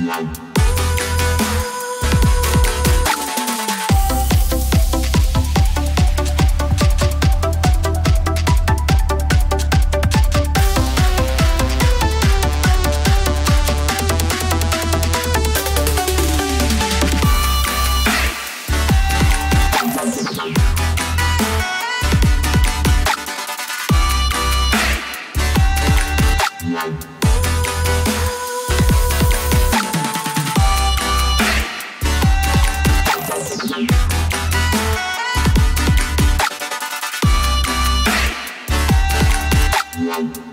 Love. Wow.